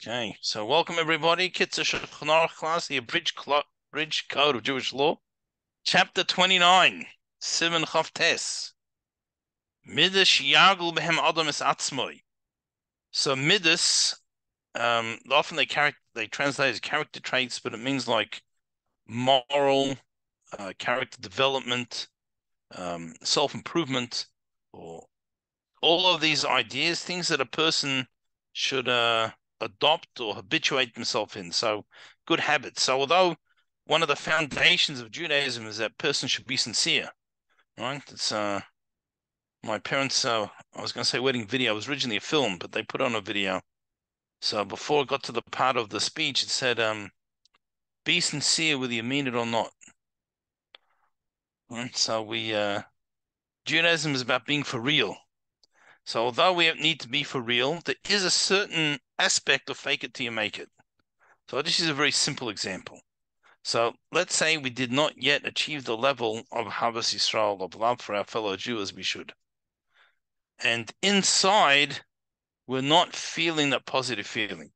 Okay, so welcome everybody. Kitzur class, the abridged, clo- code of Jewish law, chapter 29, Siman Chavtes. Midas Yagul Behem Adam is Atzmoi. So Midas, um, often they character they translate as character traits, but it means like moral, uh, character development, um, self improvement, or all of these ideas, things that a person should uh, adopt or habituate themselves in. So, good habits. So, although one of the foundations of Judaism is that person should be sincere, right? It's uh, my parents. Uh, I was going to say wedding video. It was originally a film, but they put on a video. So before it got to the part of the speech, it said, um, "Be sincere whether you mean it or not." Right. So we uh, Judaism is about being for real. So although we need to be for real, there is a certain aspect of fake it till you make it. So this is a very simple example. So let's say we did not yet achieve the level of Ahavas Yisrael, of love for our fellow Jew as we should. And inside, we're not feeling that positive feeling.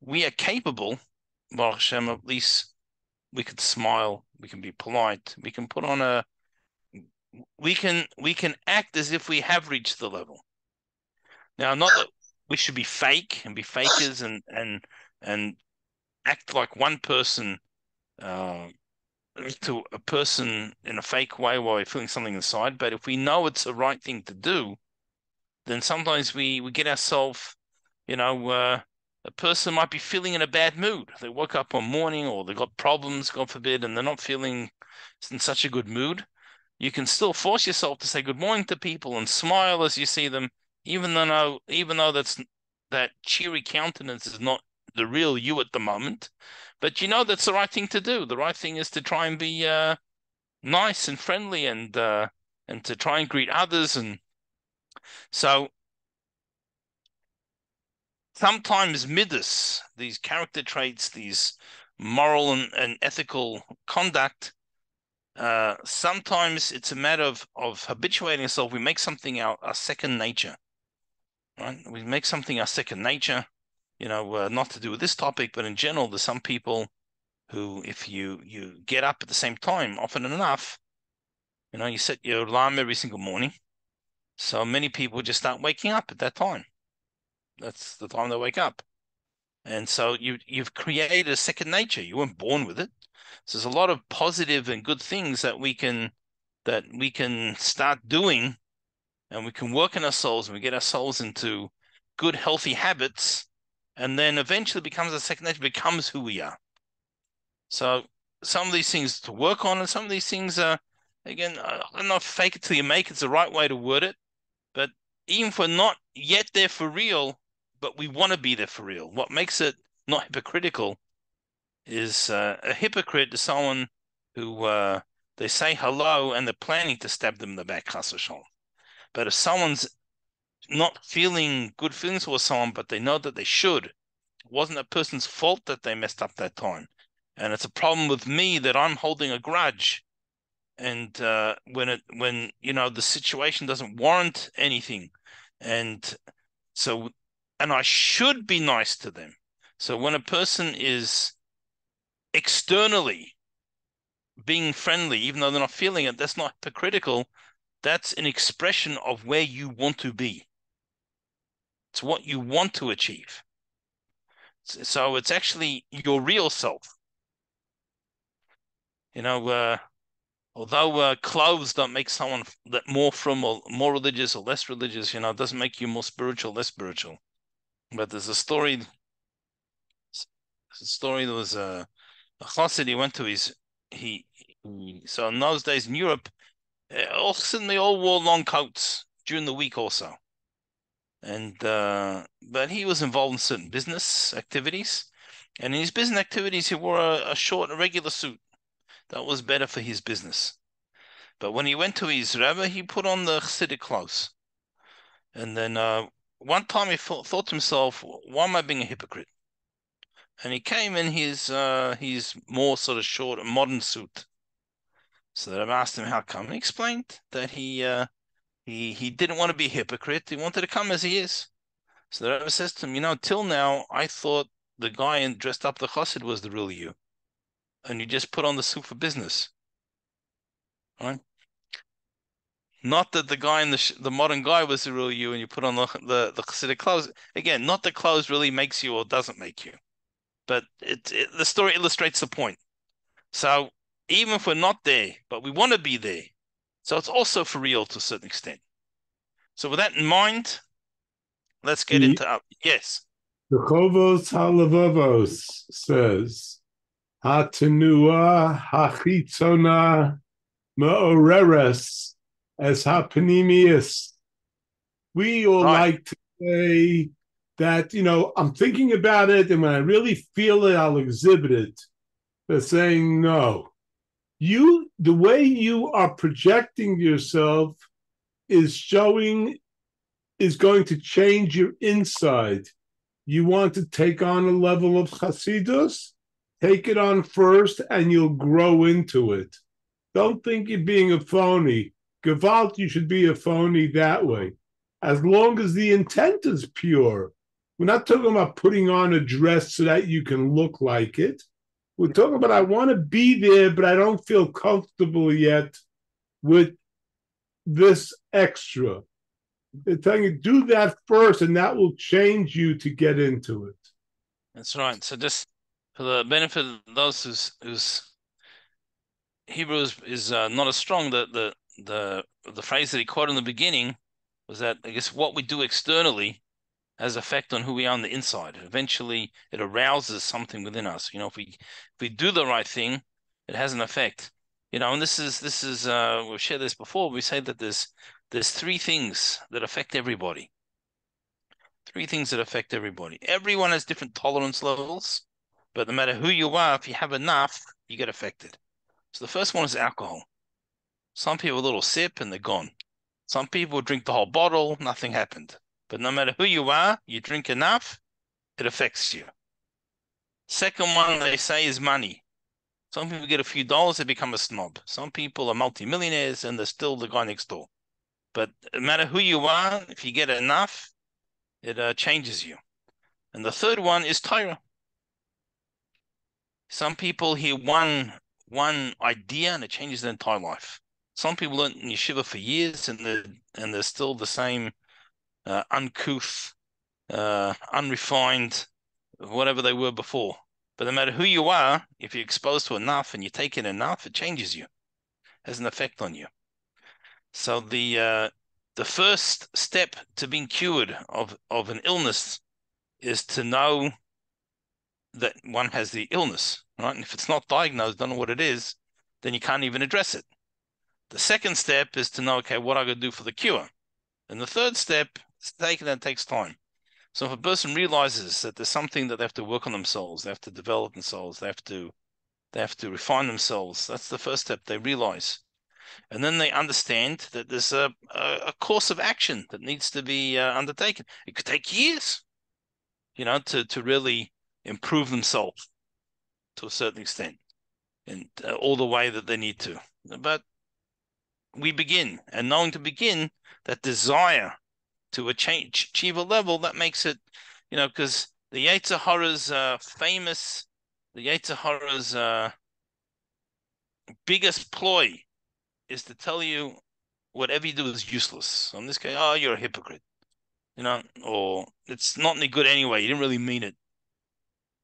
We are capable, Baruch Hashem, at least we could smile, we can be polite, we can put on a we can we can act as if we have reached the level. Now, not that we should be fake and be fakers and and and act like one person uh, to a person in a fake way while we're feeling something inside. But if we know it's the right thing to do, then sometimes we we get ourselves, you know, uh, a person might be feeling in a bad mood. They woke up one morning or they got problems, God forbid, and they're not feeling in such a good mood you can still force yourself to say good morning to people and smile as you see them, even though even though that's that cheery countenance is not the real you at the moment. But you know that's the right thing to do. The right thing is to try and be uh, nice and friendly and uh, and to try and greet others and so sometimes midas, these character traits, these moral and, and ethical conduct uh, sometimes it's a matter of of habituating ourselves. We make something our, our second nature, right? We make something our second nature. You know, uh, not to do with this topic, but in general, there's some people who, if you you get up at the same time often enough, you know, you set your alarm every single morning. So many people just start waking up at that time. That's the time they wake up, and so you you've created a second nature. You weren't born with it. So there's a lot of positive and good things that we can that we can start doing and we can work on our souls and we get our souls into good healthy habits and then eventually becomes a second nature becomes who we are. So some of these things to work on and some of these things are again i don't know fake it till you make it's the right way to word it. But even if we're not yet there for real but we want to be there for real what makes it not hypocritical is uh, a hypocrite someone who uh, they say hello and they're planning to stab them in the back, But if someone's not feeling good feelings for someone, but they know that they should, it wasn't a person's fault that they messed up that time. And it's a problem with me that I'm holding a grudge. And uh, when it when you know the situation doesn't warrant anything, and so and I should be nice to them. So when a person is externally being friendly, even though they're not feeling it, that's not hypocritical. That's an expression of where you want to be. It's what you want to achieve. So it's actually your real self. You know, uh, although uh, clothes don't make someone that more from or more religious or less religious, you know, it doesn't make you more spiritual, less spiritual. But there's a story. A story that was uh, chassid he went to his he, he so in those days in Europe, all suddenly all wore long coats during the week also. And uh, but he was involved in certain business activities, and in his business activities he wore a, a short, regular suit. That was better for his business. But when he went to his rebbe, he put on the chassidic clothes. And then uh, one time he thought, thought to himself, "Why am I being a hypocrite?" And he came in his uh, his more sort of short modern suit. So that I've asked him how come. He explained that he uh, he he didn't want to be a hypocrite. He wanted to come as he is. So the Rebbe says to him, you know, till now I thought the guy in dressed up the chassid was the real you, and you just put on the suit for business, right? Not that the guy in the the modern guy was the real you, and you put on the the the chassidic clothes. Again, not the clothes really makes you or doesn't make you, but it, it the story illustrates the point. So even if we're not there, but we want to be there, so it's also for real to a certain extent. So with that in mind, let's get The- into uh, yes. The Chovos Halavavos says, Hatanua hachitzona ma'oreres as hapanemius. We all Right. like to say that, you know, I'm thinking about it, and when I really feel it, I'll exhibit it. They're saying, no. You, the way you are projecting yourself is showing, is going to change your inside you want to take on a level of chasidus, take it on first, and you'll grow into it. Don't think you're being a phony. Gewalt, you should be a phony that way. As long as the intent is pure. We're not talking about putting on a dress so that you can look like it. We're talking about I want to be there, but I don't feel comfortable yet with this extra. They're telling you do that first, and that will change you to get into it. That's right. So just for the benefit of those whose whose Hebrew is, is uh, not as strong, the the the the phrase that he quoted in the beginning was that I guess what we do externally has effect on who we are on the inside. Eventually, it arouses something within us. You know, if we if we do the right thing, it has an effect. You know, and this is this is uh, we've shared this before. We say that there's there's three things that affect everybody. Three things that affect everybody. Everyone has different tolerance levels, but no matter who you are, if you have enough, you get affected. So the first one is alcohol. Some people a little sip and they're gone. Some people drink the whole bottle, nothing happened. But no matter who you are, you drink enough, it affects you. Second one they say is money. Some people get a few dollars, they become a snob. Some people are multimillionaires and they're still the guy next door. But no matter who you are, if you get enough, it uh, changes you. And the third one is Torah. Some people hear one one idea and it changes their entire life. Some people learn in yeshiva for years and they're and they're still the same uh, uncouth, uh, unrefined, whatever they were before. But no matter who you are, if you're exposed to enough and you take it enough, it changes you, has an effect on you. So the uh, the first step to being cured of of an illness is to know that one has the illness, right? And if it's not diagnosed, don't know what it is, then you can't even address it. The second step is to know, okay, what I got to do for the cure. And the third step is taken and it takes time. So if a person realizes that there's something that they have to work on themselves, they have to develop themselves, they have to they have to refine themselves. That's the first step. They realize, and then they understand that there's a a, a course of action that needs to be uh, undertaken. It could take years, you know, to to really improve themselves to a certain extent, and uh, all the way that they need to. But we begin, and knowing to begin, that desire to achieve, achieve a level that makes it, you know, because the Yetzer Hara's uh, famous, the Yetzer Hara's uh, biggest ploy is to tell you whatever you do is useless. So in this case, oh, you're a hypocrite, you know, or it's not any good anyway. You didn't really mean it.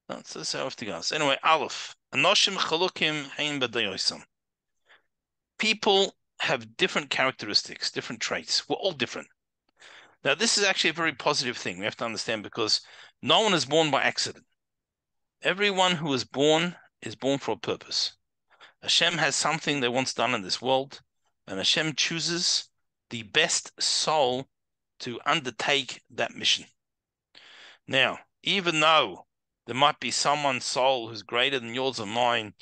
That's, how it goes. Anyway, Aleph. Anoshim chalukim hein b'dayosim. People have different characteristics, different traits. We're all different. Now, this is actually a very positive thing. We have to understand because no one is born by accident. Everyone who is born is born for a purpose. Hashem has something that wants done in this world, and Hashem chooses the best soul to undertake that mission. Now, even though there might be someone's soul who's greater than yours or mine,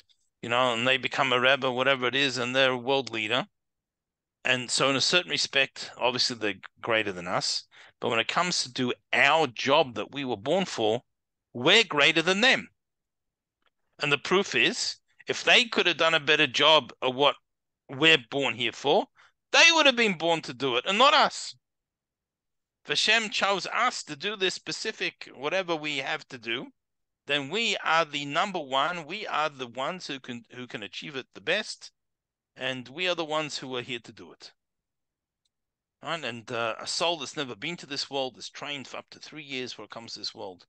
you know, and they become a rabbi, whatever it is, and they're a world leader. And so, in a certain respect, obviously they're greater than us. But when it comes to do our job that we were born for, we're greater than them. And the proof is, if they could have done a better job of what we're born here for, they would have been born to do it and not us. Hashem chose us to do this specific whatever we have to do, then we are the number one. We are the ones who can who can achieve it the best, and we are the ones who are here to do it. Right? And uh, a soul that's never been to this world is trained for up to three years before it comes to this world.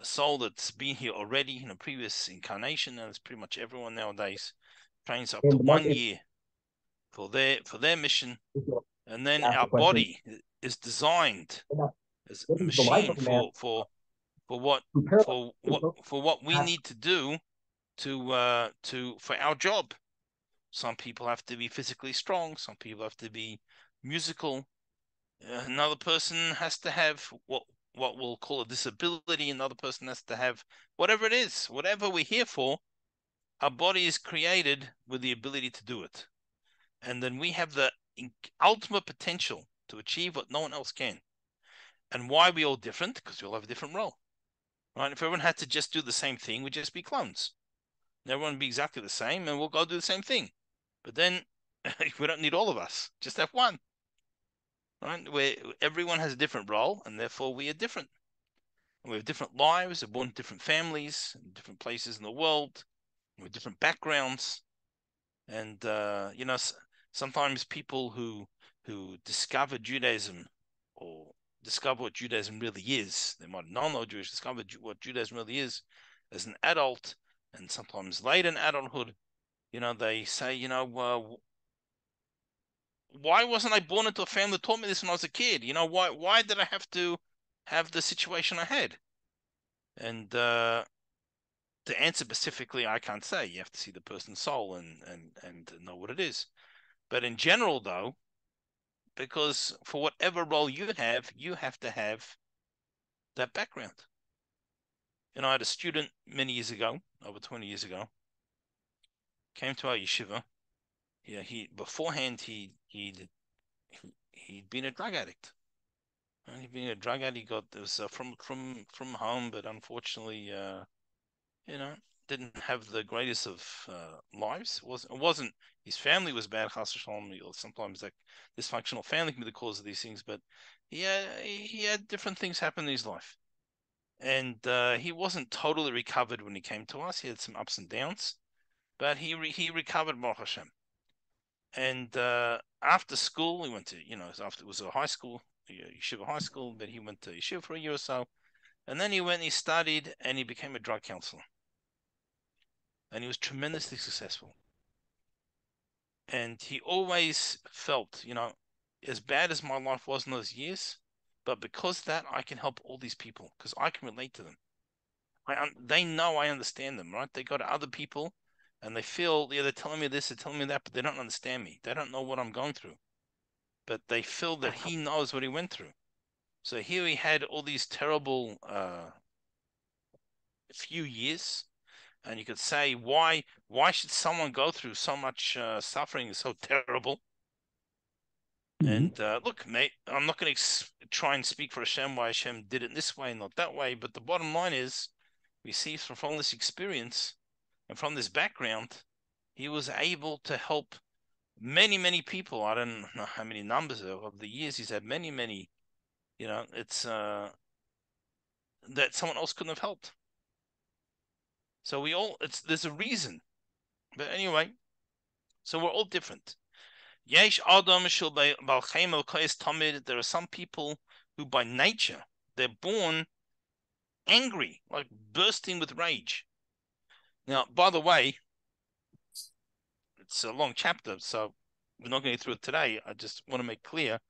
A soul that's been here already in a previous incarnation, and it's pretty much everyone nowadays, trains up to one year for their for their mission. And then our body is designed as a machine for for for what for what for what we need to do to uh to for our job. Some people have to be physically strong. Some people have to be musical. Another person has to have what what we'll call a disability. Another person has to have whatever it is, whatever we're here for. Our body is created with the ability to do it, and then we have the ultimate potential to achieve what no one else can. And why are we all different? Because we all have a different role. Right? If everyone had to just do the same thing, we'd just be clones. Everyone would be exactly the same, and we'll go do the same thing. But then we don't need all of us. Just have one. Right? Where everyone has a different role, and therefore we are different. And we have different lives, we're born in different families, different places in the world, with different backgrounds. And uh, you know, sometimes people who who discover Judaism or discover what Judaism really is. They might not know Jewish, discover what Judaism really is as an adult, and sometimes late in adulthood. You know, they say, you know, uh, why wasn't I born into a family that taught me this when I was a kid? You know, why why did I have to have the situation I had? And uh, to answer specifically, I can't say. You have to see the person's soul and and and know what it is. But in general, though, because for whatever role you have, you have to have that background. You know, I had a student many years ago, over 20 years ago, came to our yeshiva. He beforehand he he'd he'd been a drug addict. And he'd been a drug addict. He got this uh, from from from home, but unfortunately, uh, you know, didn't have the greatest of uh, lives. It wasn't, it wasn't his family was bad, or sometimes that dysfunctional family can be the cause of these things, but he had, he had different things happen in his life. And uh, he wasn't totally recovered when he came to us. He had some ups and downs, but he re- he recovered, Baruch Hashem. And uh, after school, he went to, you know, after it was a high school, Yeshiva High School, but he went to Yeshiva for a year or so. And then he went he studied and he became a drug counselor and he was tremendously successful. And he always felt, you know, as bad as my life was in those years, but because that, I can help all these people because I can relate to them. I they know I understand them, right? They go to other people and they feel, yeah, they're telling me this, they're telling me that, but they don't understand me. They don't know what I'm going through, but they feel that he knows what he went through. So here he had all these terrible uh, few years and you could say why why should someone go through so much uh, suffering so terrible mm-hmm. and uh, look mate i'm not going to ex- try and speak for hashem why hashem did it this way and not that way but the bottom line is we see from, from this experience and from this background he was able to help many many people i don't know how many numbers of, the years he's had many many you know it's uh that someone else couldn't have helped so we all it's there's a reason. But anyway, so we're all different. Yesh Adam tamid. There are some people who by nature they're born angry, like bursting with rage. Now, by the way, it's a long chapter, so we're not going through it today. I just want to make clear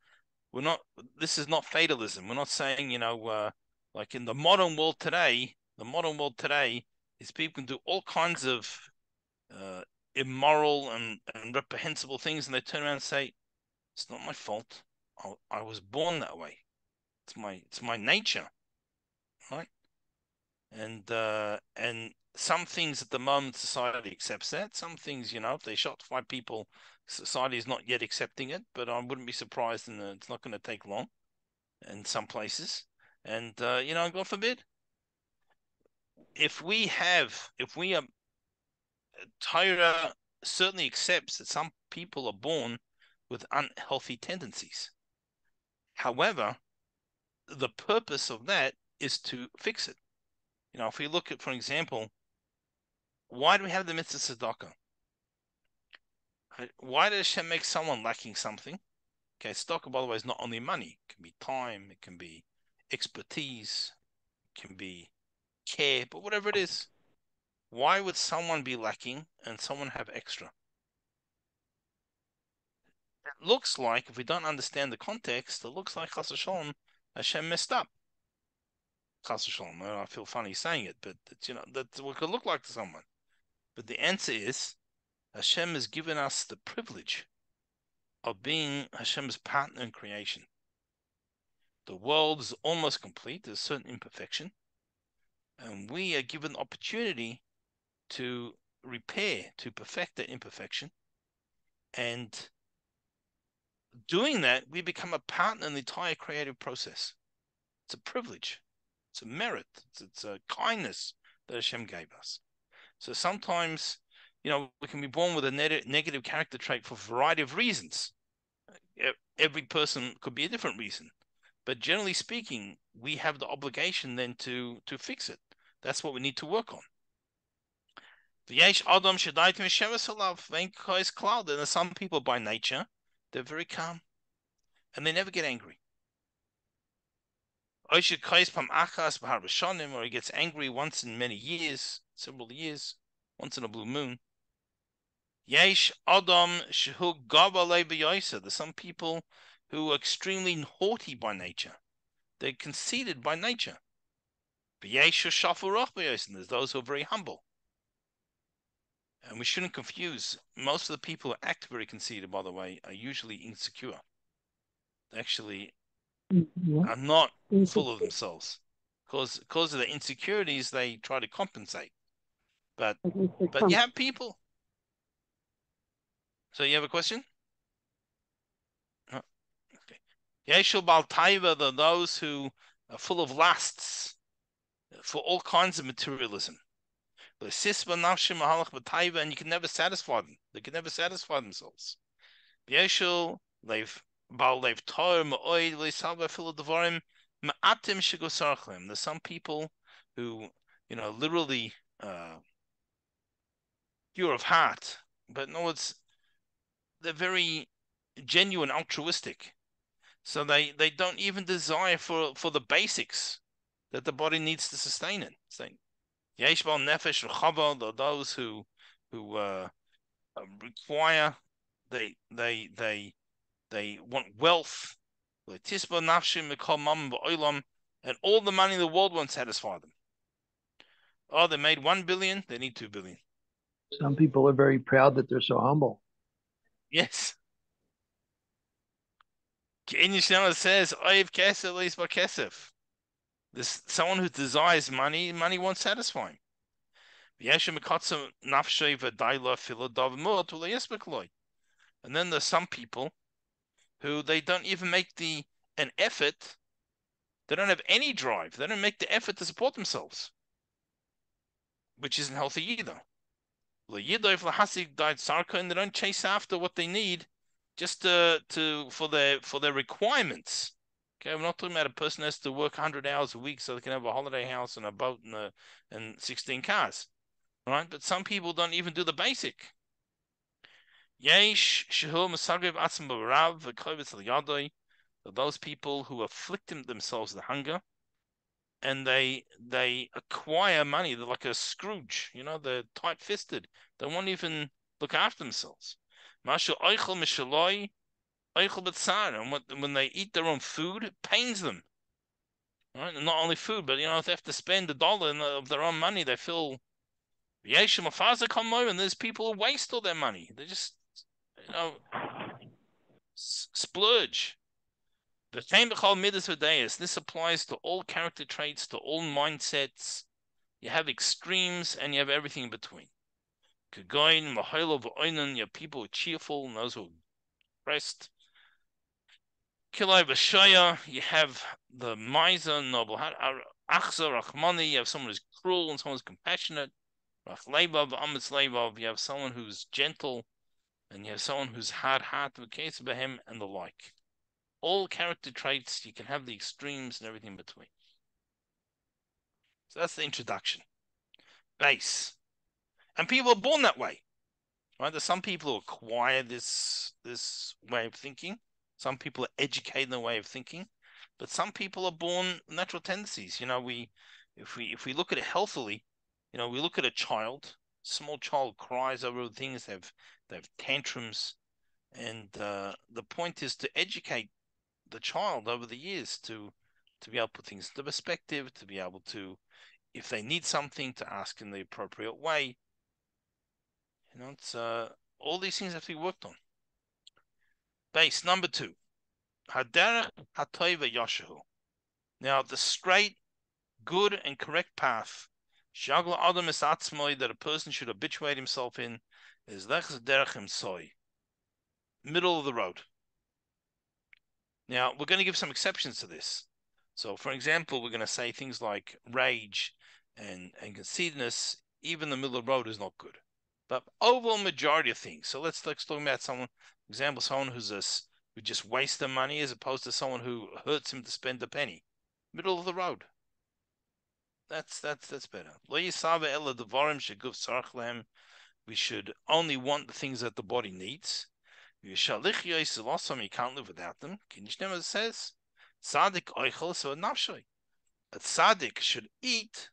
we're not this is not fatalism. We're not saying, you know, uh, like in the modern world today, the modern world today, is people can do all kinds of uh, immoral and, and reprehensible things, and they turn around and say, "It's not my fault. I, I was born that way. It's my it's my nature, right?" And uh, and some things at the moment society accepts that. Some things, you know, if they shot five people, society is not yet accepting it. But I wouldn't be surprised, and it's not going to take long in some places. And uh, you know, God forbid, if we have, if we are, Torah certainly accepts that some people are born with unhealthy tendencies. However, the purpose of that is to fix it. You know, if we look at, for example, why do we have the mitzvah tzedakah? Why does Hashem make someone lacking something? Okay, tzedakah, by the way, is not only money. It can be time, it can be expertise, it can be care, but whatever it is, why would someone be lacking and someone have extra? It looks like, if we don't understand the context, it looks like Chas Shalom, Hashem messed up. Chas Shalom, I feel funny saying it, but you know, that's what it could look like to someone. But the answer is, Hashem has given us the privilege of being Hashem's partner in creation. The world is almost complete, there's certain imperfection, and we are given opportunity to repair, to perfect that imperfection. And doing that, we become a partner in the entire creative process. It's a privilege, it's a merit, it's, it's a kindness that Hashem gave us. So sometimes, you know, we can be born with a ne- negative character trait for a variety of reasons. Every person could be a different reason, but generally speaking, we have the obligation then to to fix it. That's what we need to work on. And some people by nature, they're very calm, and they never get angry. Or he gets angry once in many years, several years, once in a blue moon. Yesh adam shehu gabalei There's some people who are extremely haughty by nature. They're conceited by nature. Yesh and there's those who are very humble. And we shouldn't confuse. Most of the people who act very conceited, by the way, are usually insecure. They actually mm-hmm. are not full of themselves. Because because of the insecurities, they try to compensate. But but you have people. So you have a question? Yeshul Baltaiva, those who are full of lusts for all kinds of materialism and you can never satisfy them. They can never satisfy themselves. There's some people who, you know, literally uh, pure of heart, but no, it's they're very genuine, altruistic. So they, they don't even desire for, for the basics that the body needs to sustain it. Saying, Yeshbal Nefesh Rechava, those who who uh, um, require they they they they want wealth. And all the money in the world won't satisfy them. Oh, they made one billion, they need two billion. Some people are very proud that they're so humble. Yes. Kenyish says, Oiv kesef, least by kesef. This someone who desires money, money won't satisfy him. And then there's some people who they don't even make the an effort. They don't have any drive. They don't make the effort to support themselves, which isn't healthy either. Died sarka, and they don't chase after what they need just to, to for their for their requirements. Okay, we're not talking about a person has to work 100 hours a week so they can have a holiday house and a boat and, a, and 16 cars. Right? But some people don't even do the basic. Those people who afflict themselves with hunger, and they they acquire money. They're like a Scrooge, you know. They're tight-fisted. They won't even look after themselves. Mashu oichel mishaloi and when they eat their own food, it pains them. Right? And not only food, but you know, if they have to spend a dollar of their own money, they feel Yeshua Mafaza come over, and there's people who waste all their money. They just, you know, splurge. The same midas v'deis. This applies to all character traits, to all mindsets. You have extremes, and you have everything in between. Kagoin, mahilo v'oinan. You have people who are cheerful, and those who are depressed. Kilai Bashaya, you have the miser, noble Achza, Rachmani, you have someone who's cruel and someone who's compassionate. Rachlevav, Amitz you have someone who's gentle, and you have someone who's hard hearted, case him, and the like. All character traits. You can have the extremes and everything in between. So that's the introduction. Base. And people are born that way. Right? There's some people who acquire this this way of thinking. Some people are educated in the way of thinking. But some people are born natural tendencies. You know, we if we if we look at it healthily, you know, we look at a child, small child cries over things, they have they have tantrums, and uh, the point is to educate the child over the years to to be able to put things into perspective, to be able to, if they need something, to ask in the appropriate way. You know, it's uh, all these things have to be worked on. Base number two, Haderech Hatoiva Yoshahu. Now, the straight, good, and correct path, Shagla Adam Atzmoi, that a person should habituate himself in, is lech Derech Soy, middle of the road. Now, we're going to give some exceptions to this. So, for example, we're going to say things like rage and, and conceitedness, even the middle of the road is not good. But overall majority of things. So let's let's talk about someone, example, someone who's a who just wastes their money as opposed to someone who hurts him to spend a penny. Middle of the road. That's that's that's better. We should only want the things that the body needs. You can't live without them. Kinishnem says, Sadik oichel so nafshay. A tzaddik should eat.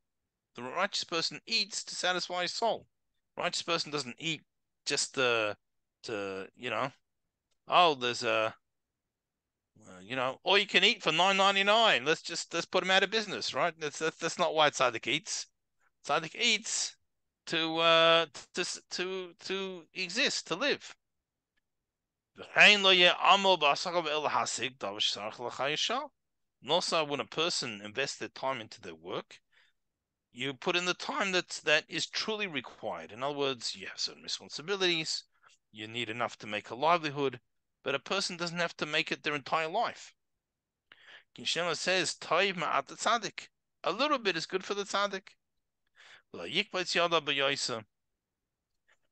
The righteous person eats to satisfy his soul. The righteous person doesn't eat just to, to you know, oh, there's a, uh, you know, all you can eat for nine ninety nine. Let's just let's put him out of business, right? That's that's, that's not why tzaddik eats. Tzaddik eats to uh to to to exist to live. Also, when a person invests their time into their work, you put in the time that that is truly required. In other words, you have certain responsibilities, you need enough to make a livelihood, but a person doesn't have to make it their entire life. Kinshema says, "Toiv ma'at tzaddik." A little bit is good for the tzaddik.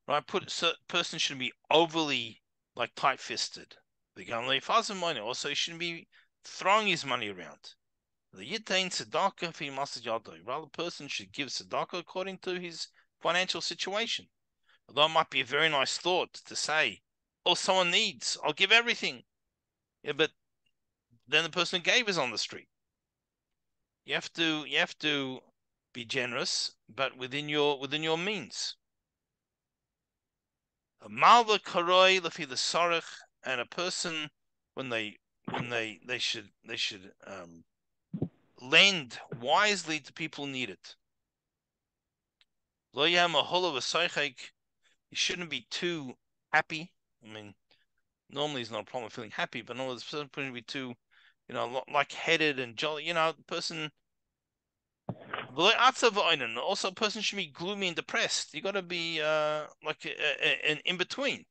Right, put a person shouldn't be overly like tight-fisted. The gamlei fazim money also he shouldn't be throwing his money around. The yitain tzedakah fi masad Rather, person should give tzedakah according to his financial situation. Although it might be a very nice thought to say, "Oh, someone needs, I'll give everything." Yeah, but then the person who gave is on the street. You have to you have to be generous, but within your within your means. A malva karoi lefi the sorich, and a person when they when they they should they should um, lend wisely to people who need it. Lo yam a You shouldn't be too happy. I mean, normally it's not a problem feeling happy, but no, this person shouldn't be too, you know, like headed and jolly. You know, the person also, a person should be gloomy and depressed. You got to be uh, like an in between.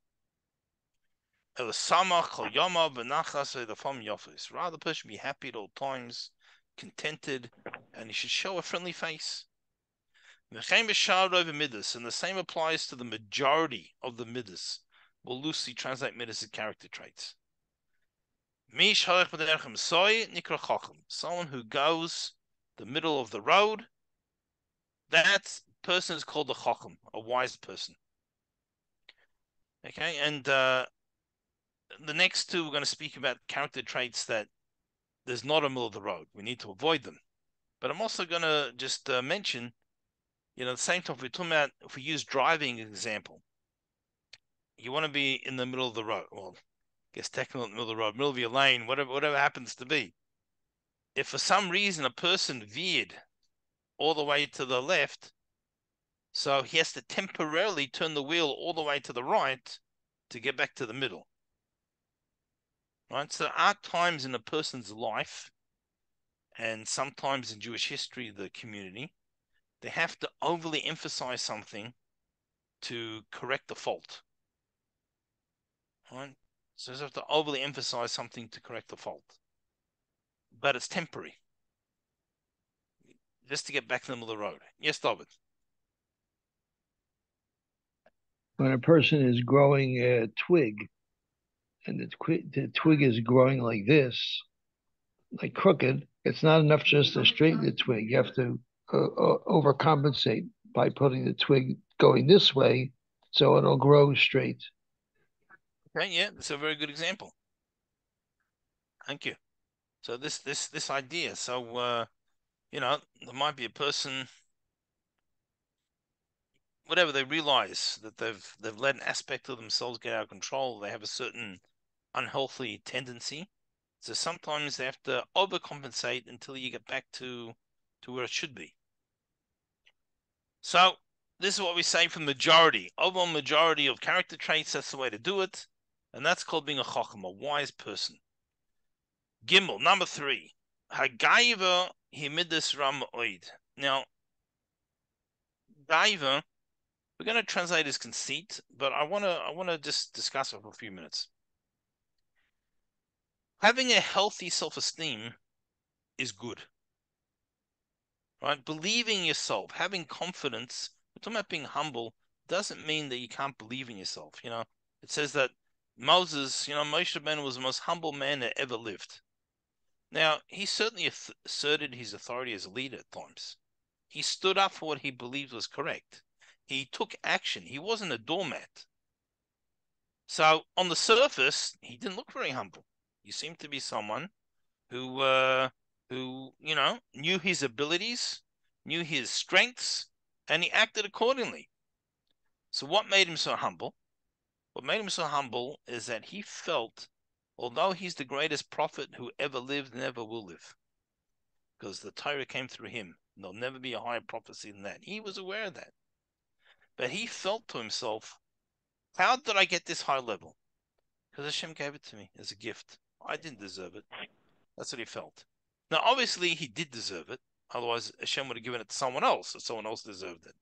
Rather, the person should be happy at all times, contented, and he should show a friendly face. And the same applies to the majority of the midas. We'll loosely translate midas as character traits. Someone who goes the middle of the road that person is called a chacham, a wise person. Okay, and uh, the next two we're going to speak about character traits that there's not a middle of the road. We need to avoid them. But I'm also going to just uh, mention, you know, the same time, we're talking about, if we use driving example, you want to be in the middle of the road. Well, I guess the middle of the road, middle of your lane, whatever, whatever happens to be. If for some reason a person veered all the way to the left. So he has to temporarily turn the wheel all the way to the right to get back to the middle. Right? So there are times in a person's life, and sometimes in Jewish history, the community, they have to overly emphasize something to correct the fault. Right? So they have to overly emphasize something to correct the fault. But it's temporary just to get back to the middle of the road. Yes, David. When a person is growing a twig, and the twig the twig is growing like this, like crooked, it's not enough just to straighten the twig. You have to uh, uh, overcompensate by putting the twig going this way, so it'll grow straight. Okay, yeah, that's a very good example. Thank you. So this this this idea. So uh, you know, there might be a person whatever they realize that they've they've let an aspect of themselves get out of control, they have a certain unhealthy tendency. So sometimes they have to overcompensate until you get back to to where it should be. So this is what we say for the majority. Overall majority of character traits, that's the way to do it. And that's called being a chacham, a wise person. Gimel, number three. Hagaiva himidus ram oid. Now, gaiva we're going to translate as conceit, but I want to I want to just discuss it for a few minutes. Having a healthy self-esteem is good. Right? Believing yourself, having confidence, we're talking about being humble, doesn't mean that you can't believe in yourself. You know, it says that Moses, you know, Moshe Rabbeinu was the most humble man that ever lived. Now, he certainly asserted his authority as a leader at times. He stood up for what he believed was correct. He took action. He wasn't a doormat. So on the surface, he didn't look very humble. He seemed to be someone who, uh, who you know, knew his abilities, knew his strengths, and he acted accordingly. So what made him so humble? What made him so humble is that he felt, although he's the greatest prophet who ever lived and ever will live, because the Torah came through him. And There'll never be a higher prophecy than that. He was aware of that. But he felt to himself, how did I get this high level? Because Hashem gave it to me as a gift. I didn't deserve it. That's what he felt. Now, obviously, he did deserve it. Otherwise, Hashem would have given it to someone else, or someone else deserved it.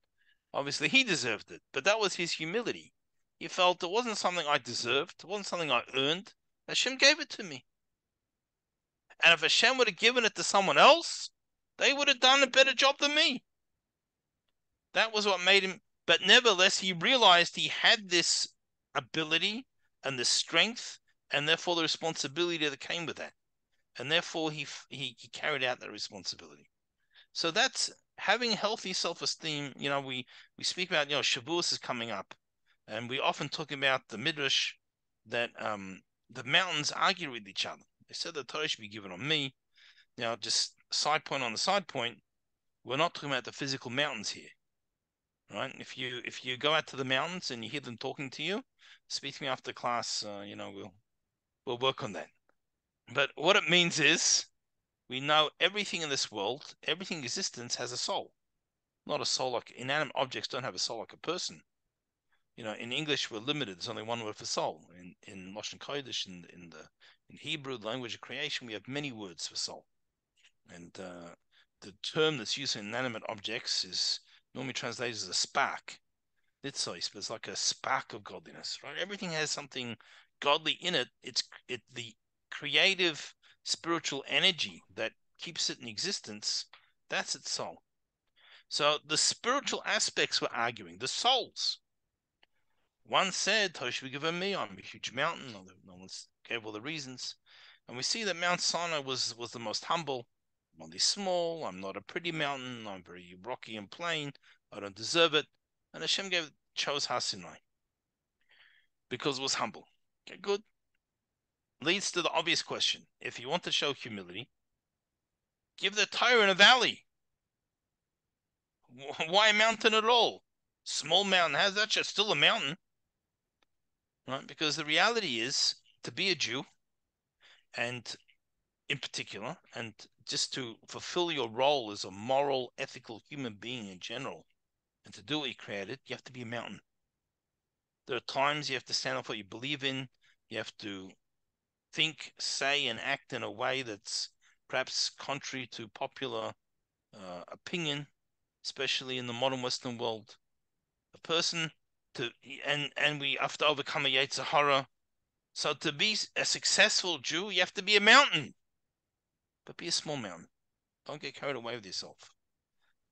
Obviously, he deserved it. But that was his humility. He felt it wasn't something I deserved. It wasn't something I earned. Hashem gave it to me. And if Hashem would have given it to someone else, they would have done a better job than me. That was what made him but nevertheless, he realized he had this ability and the strength, and therefore the responsibility that came with that. And therefore, he, he, he carried out that responsibility. So that's having healthy self-esteem. You know, we, we speak about, you know, Shavuos is coming up, and we often talk about the Midrash that um, the mountains argue with each other. They said the Torah should be given on me. Now, just side point on the side point, we're not talking about the physical mountains here right? If you if you go out to the mountains and you hear them talking to you, speak to me after class. Uh, you know, we'll we'll work on that. But what it means is, we know everything in this world, everything in existence has a soul. Not a soul like inanimate objects don't have a soul like a person. You know, in English we're limited. There's only one word for soul. In in Lashon Kodesh, in in the in Hebrew, the language of creation, we have many words for soul. And uh, the term that's used in inanimate objects is normally translated as a spark. Nitzois, but it's like a spark of godliness, right? Everything has something godly in it. It's it the creative spiritual energy that keeps it in existence. That's its soul. So the spiritual aspects we're arguing, the souls. One said, Tosh given me, I'm a huge mountain. No one gave all the reasons. And we see that Mount Sinai was, was the most humble. I'm only small. I'm not a pretty mountain. I'm very rocky and plain. I don't deserve it. And Hashem gave chose Har Sinai because it was humble. Okay, good. Leads to the obvious question: If you want to show humility, give the in a valley. Why a mountain at all? Small mountain has that just still a mountain, right? Because the reality is to be a Jew and in particular, and just to fulfill your role as a moral, ethical human being in general, and to do what you created, you have to be a mountain. There are times you have to stand up for what you believe in. You have to think, say, and act in a way that's perhaps contrary to popular uh, opinion, especially in the modern Western world. A person to and and we have to overcome a Yetzer Hara. So to be a successful Jew, you have to be a mountain but be a small mountain. Don't get carried away with yourself.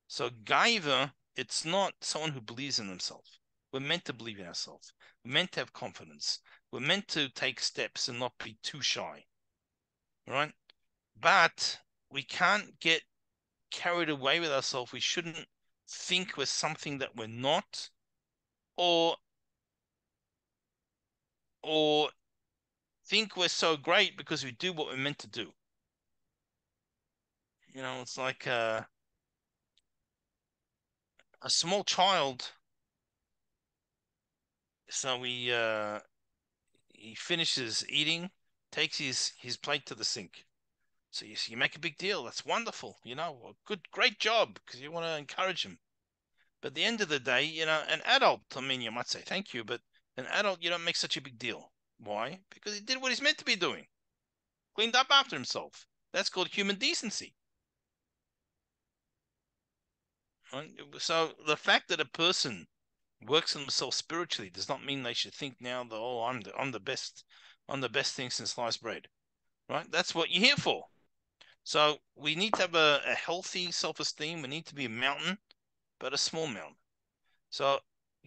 So Gaiva, it's not someone who believes in themselves. We're meant to believe in ourselves. We're meant to have confidence. we're meant to take steps and not be too shy. Right? But we can't get carried away with ourselves. We shouldn't think we're something that we're not, or or think we're so great because we do what we're meant to do. You know, it's like uh, a small child. So he uh, he finishes eating, takes his his plate to the sink. So you you make a big deal. That's wonderful. You know, good, great job because you want to encourage him. But at the end of the day, you know, an adult. I mean, you might say thank you, but an adult, you don't make such a big deal. Why? Because he did what he's meant to be doing. Cleaned up after himself. That's called human decency. So the fact that a person works on themselves spiritually does not mean they should think now that oh I'm the I'm the best I'm the best thing since sliced bread. Right? That's what you're here for. So we need to have a, a healthy self-esteem. We need to be a mountain, but a small mountain. So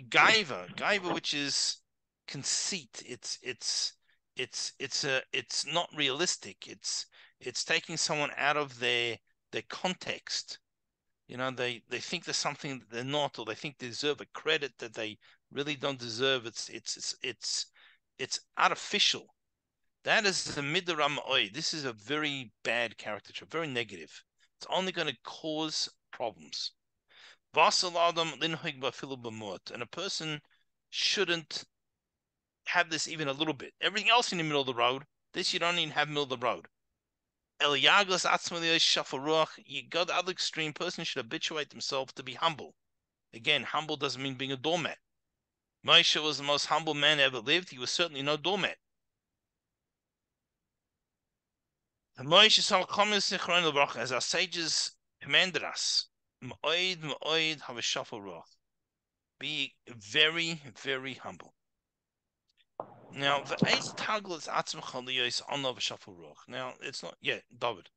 gaiva, gaiva, which is conceit. It's it's it's it's a it's not realistic. It's it's taking someone out of their their context you know, they, they think there's something that they're not, or they think they deserve a credit that they really don't deserve. It's it's it's it's, it's artificial. That is the midaram oi. This is a very bad caricature, very negative. It's only going to cause problems. And a person shouldn't have this even a little bit. Everything else in the middle of the road, this you don't even have middle of the road. El Yaglas Atzmaliyah you go the other extreme, person should habituate themselves to be humble. Again, humble doesn't mean being a doormat. Moshe was the most humble man ever lived. He was certainly no doormat. As our sages commanded us, be very, very humble. Now, the eight taglis atzmcha liyos anov shafal ruach. Now, it's not yet yeah, David.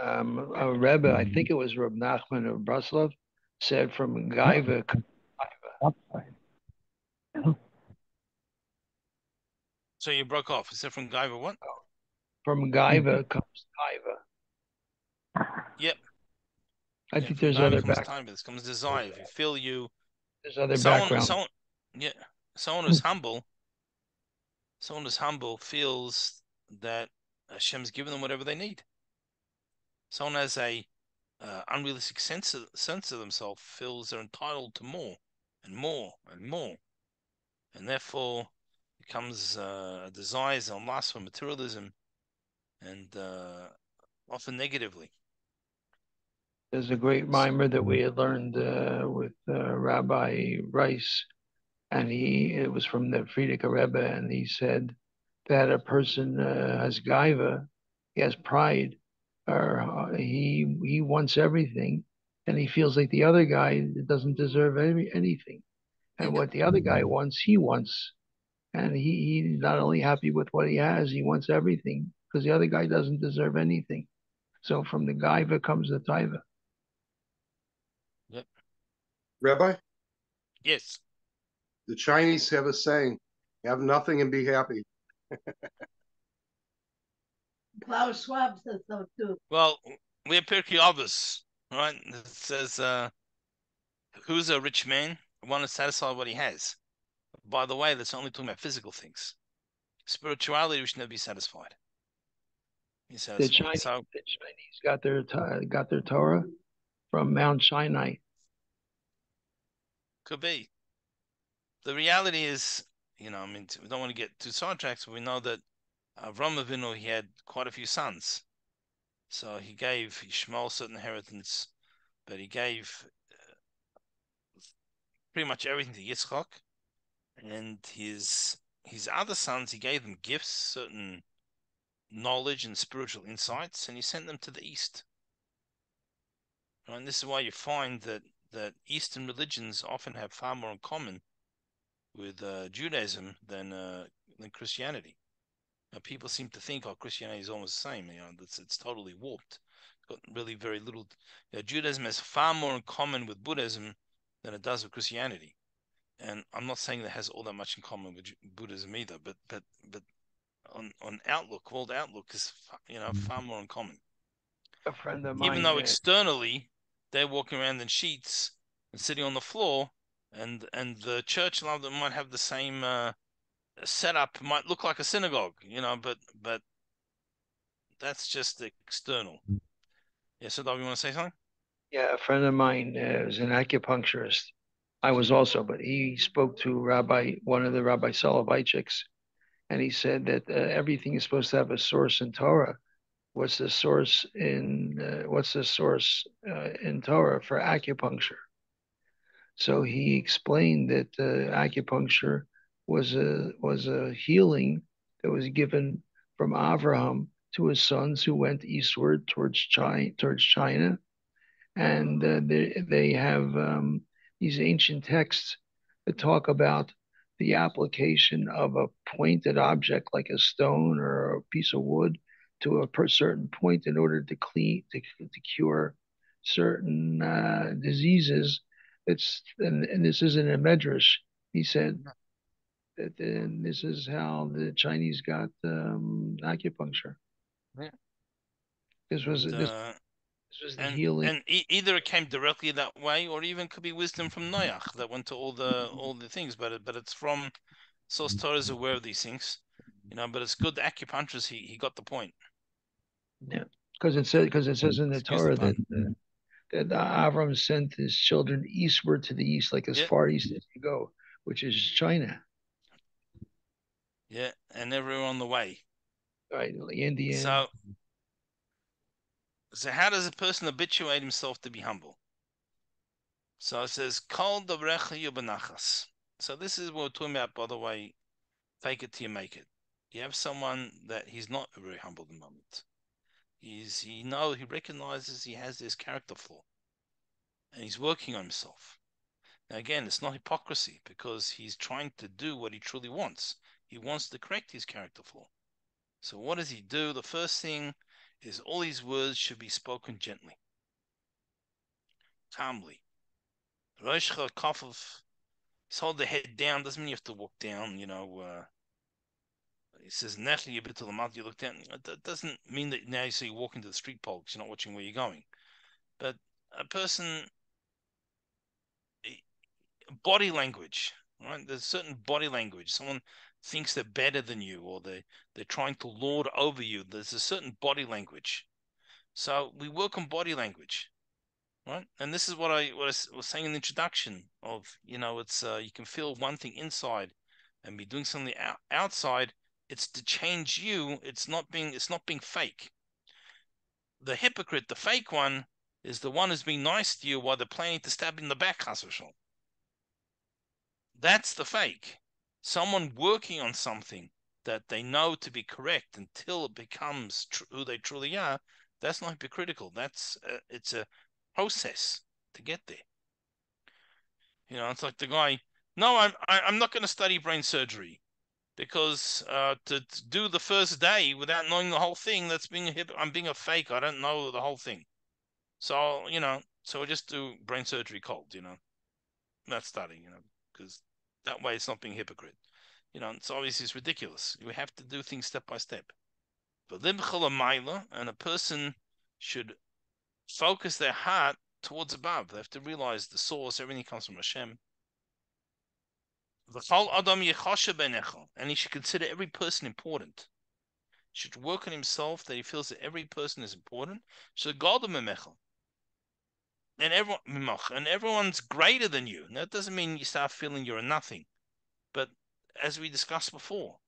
Um, a Rebbe, I think it was Reb Nachman of Breslov, said from Gaiva. So you broke off. Is it from Gaiva what? From Gaiva comes Gaiva. Yep. I yeah, think there's other background. This comes desire. If you feel you. There's other someone, background. Someone, yeah someone who's humble, someone who's humble feels that Hashem's given them whatever they need. Someone has a uh, unrealistic sense of, sense of themselves feels they're entitled to more and more and more, and therefore becomes uh, a desire and lust for materialism, and uh, often negatively. There's a great mimer that we had learned uh, with uh, Rabbi Rice and he it was from the Frierdiker Rebbe, and he said that a person uh, has gaiva, he has pride, or uh, he he wants everything, and he feels like the other guy doesn't deserve any, anything, and what the other guy wants, he wants, and he, he's not only happy with what he has, he wants everything because the other guy doesn't deserve anything. So from the gaiva comes the taiva. Yep. Rabbi. Yes the Chinese have a saying, have nothing and be happy. Klaus Schwab says so too. Well, we're Pirkei Avos, right? It says, uh, who's a rich man? One is satisfied what he has. By the way, that's only talking about physical things. Spirituality, we should never be satisfied. says, the, Chinese, so, the Chinese got their got their Torah from Mount Sinai. Could be the reality is, you know, I mean, we don't want to get too sidetracked, but we know that Avram Avinu, he had quite a few sons. So he gave Ishmael certain inheritance, but he gave uh, pretty much everything to Yitzchak. And his his other sons, he gave them gifts, certain knowledge and spiritual insights, and he sent them to the east. And this is why you find that that Eastern religions often have far more in common with uh, Judaism than uh, than Christianity. Now, people seem to think, oh, Christianity is almost the same. You know, it's it's totally warped. Got really very little. You know, Judaism has far more in common with Buddhism than it does with Christianity. and I'm not saying that has all that much in common with Buddhism either, but but but on on outlook, world outlook is you know far more in common. A friend of mine, Even though externally they're walking around in sheets and sitting on the floor, and and the church love them might have the same uh, setup, might look like a synagogue, you know, but but that's just external. Yeah, so Dov, you want to say something? Yeah, a friend of mine uh, was an acupuncturist. I was also, but he spoke to Rabbi, one of the Rabbi Soloveitchiks, and he said that uh, everything is supposed to have a source in Torah. What's the source in uh, What's the source uh, in Torah for acupuncture? So he explained that uh, acupuncture was a was a healing that was given from Abraham to his sons who went eastward towards China, towards China, and uh, they they have um, these ancient texts that talk about the application of a pointed object like a stone or a piece of wood to a certain point in order to clean to, to cure certain uh, diseases. It's and, and this isn't a medrash. He said that and this is how the Chinese got um, acupuncture. Yeah. This was And, this, uh, this was the and, healing. and e- either it came directly that way, or even could be wisdom from Noach that went to all the all the things. But it, but it's from source Torah is aware of these things, you know. But it's good. The acupuncturist he he got the point. Yeah, because it says because it says in the Torah that uh, that Avram sent his children eastward to the east, like as Yeah. far east as you go, which is China, Yeah, and everyone on the way. right? India. So, so how does a person habituate himself to be humble? So it says, "Kol davrecha yubanachas." So this is what we're talking about, by the way. Fake it till you make it. You have someone that he's not very humble at the moment. He's he know he recognizes he has this character flaw, and he's working on himself. Now again, it's not hypocrisy because he's trying to do what he truly wants. He wants to correct his character flaw. So what does he do? The first thing is all these words should be spoken gently, calmly. Roshcha kafov, just hold the head down. Doesn't mean you have to walk down. You know, uh, it says nechli a bit to the mouth. You look down. That doesn't mean that now you see you walk into the street pole because you're not watching where you're going. But a person, body language, right? There's certain body language. Someone thinks they're better than you, or they they're trying to lord over you. There's a certain body language. So we work on body language, right? And this is what I what I was saying in the introduction of you know it's uh, you can feel one thing inside and be doing something out, outside. It's to change you. It's not being it's not being fake. The hypocrite, the fake one, is the one who's being nice to you while they're planning to stab you in the back, chas. That's the fake. Someone working on something that they know to be correct until it becomes tr- who they truly are. That's not hypocritical. That's uh, it's a process to get there. You know, it's like the guy. No, I'm I, I'm not going to study brain surgery because uh, to, to do the first day without knowing the whole thing, that's being a hip. I'm being a fake. I don't know the whole thing. So you know, so I just do brain surgery cold. You know, not studying. You know, because that way it's not being hypocrite. You know, it's obviously it's ridiculous. You have to do things step by step. But and a person should focus their heart towards above. They have to realize the source, everything comes from Hashem. And he should consider every person important. He should work on himself that he feels that every person is important. So God. And everyone and everyone's greater than you. That doesn't mean you start feeling you're a nothing. But as we discussed before,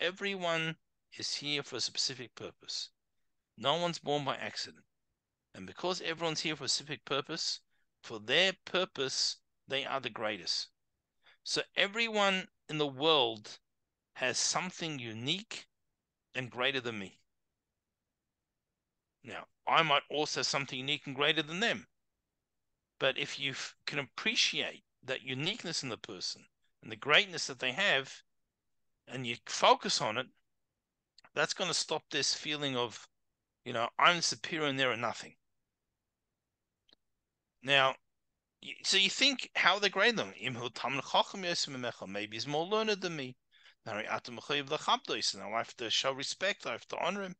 everyone is here for a specific purpose. No one's born by accident. And because everyone's here for a specific purpose, for their purpose, they are the greatest. So everyone in the world has something unique and greater than me. Now, I might also have something unique and greater than them. But if you can appreciate that uniqueness in the person and the greatness that they have, and you focus on it, that's going to stop this feeling of, you know, I'm superior and they're nothing. Now, So you think how they grade them? Chacham Mimecha. Maybe he's more learned than me. Now I have to show respect. I have to honor him.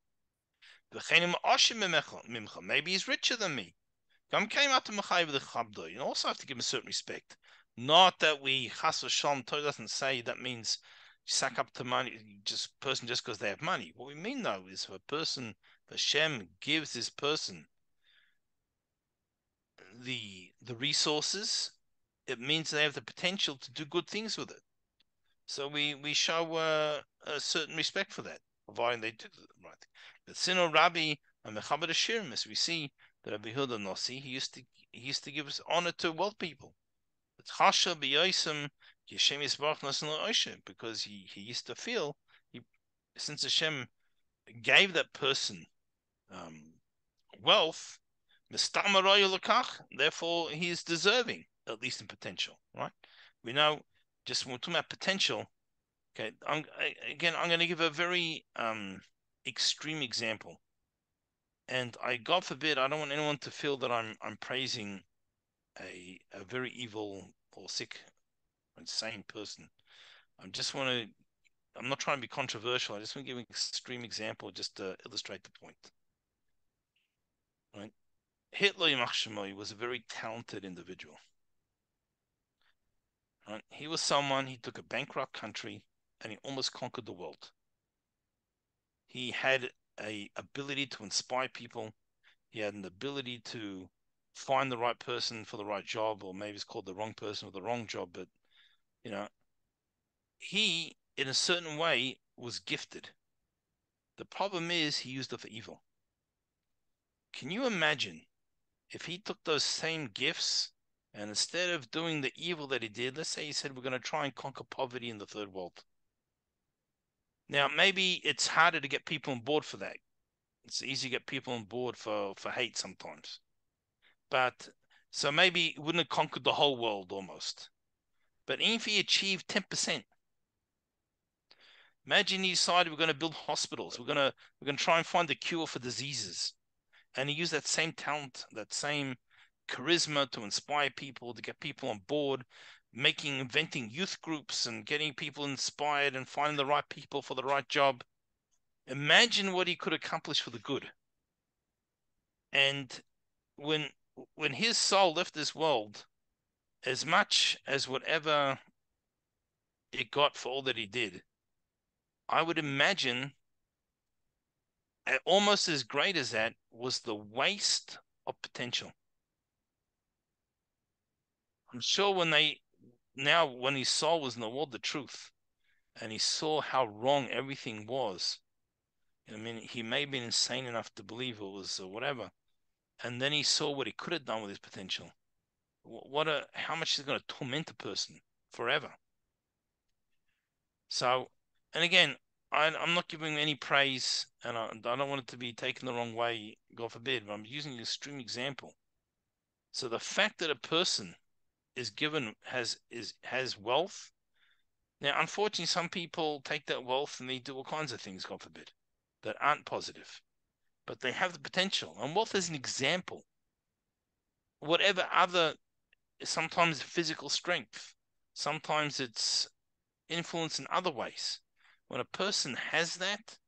V'chenim Oshim Mimcha. Maybe he's richer than me. Gam Kaim Atam Mechayiv Lechabdo. You also have to give him a certain respect. Not that we Chas v'Shalom doesn't say that means sack up to money just person just because they have money. What we mean though is if a person Hashem gives this person the the resources, it means they have the potential to do good things with it. So we we show uh, a certain respect for that, providing they do the right thing. But Sino Rabbi and Mechaber Shirim, as we see that Rabbi Huda Nossi, he used to he used to give us honor to wealth people. But Chasha b'yosim Yeshem Yisbarach Nasan Oishe, because he he used to feel he since Hashem gave that person um, wealth, Therefore, he is deserving, at least in potential, right? We know just when we're talking about potential. Okay, I'm, again, I'm going to give a very um, extreme example, and I, God forbid, I don't want anyone to feel that I'm I'm praising a a very evil or sick, insane person. I just want to. I'm not trying to be controversial. I just want to give an extreme example just to illustrate the point. Hitler Yimach was a very talented individual. He was someone, he took a bankrupt country and he almost conquered the world. He had a ability to inspire people. He had an ability to find the right person for the right job, or maybe it's called the wrong person for the wrong job, but you know, he in a certain way was gifted. The problem is he used it for evil. Can you imagine if he took those same gifts and instead of doing the evil that he did, let's say he said, We're going to try and conquer poverty in the third world. Now, maybe it's harder to get people on board for that. It's easy to get people on board for, for hate sometimes. But so maybe he wouldn't have conquered the whole world almost. But even if he achieved 10%, imagine he decided we're going to build hospitals, we're going to we're going to try and find the cure for diseases and he used that same talent, that same charisma to inspire people, to get people on board, making, inventing youth groups and getting people inspired and finding the right people for the right job. Imagine what he could accomplish for the good. And when when his soul left this world, as much as whatever it got for all that he did, I would imagine almost as great as that was the waste of potential. I'm sure when they now when his soul was in the world the truth and he saw how wrong everything was. I mean, he may have been insane enough to believe it was uh, whatever, and then he saw what he could have done with his potential. What a how much is going to torment a person forever. So, and again, I, am not giving any praise, and I, I, don't want it to be taken the wrong way, God forbid, but I'm using an extreme example. So the fact that a person is given has is has wealth. Now, unfortunately, some people take that wealth and they do all kinds of things, God forbid, that aren't positive, but they have the potential. And wealth is an example. Whatever other, sometimes physical strength, sometimes it's influence in other ways when a person has that,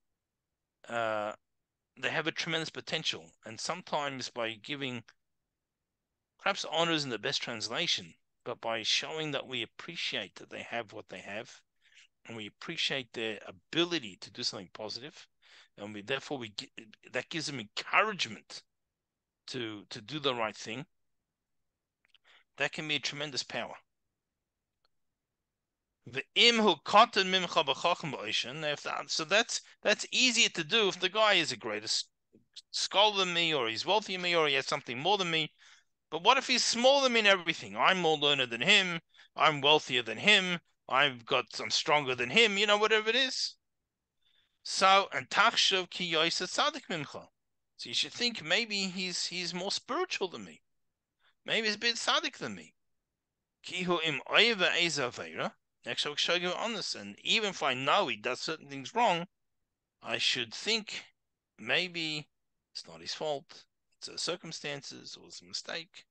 uh, they have a tremendous potential. And sometimes by giving, perhaps honor isn't the best translation, but by showing that we appreciate that they have what they have, and we appreciate their ability to do something positive, and we therefore we that gives them encouragement to to do the right thing. That can be a tremendous power. So that's that's easier to do if the guy is a greater scholar than me, or he's wealthier than me, or he has something more than me. But what if he's smaller than me in everything? I'm more learned than him. I'm wealthier than him. I've got I'm stronger than him. You know, whatever it is. So and tachshav ki sadik mincha. So you should think maybe he's he's more spiritual than me. Maybe he's a bit sadik than me. Kihu im oiva. Next I will show you on this. And even if I know he does certain things wrong, I should think maybe it's not his fault. It's the circumstances or it's a mistake.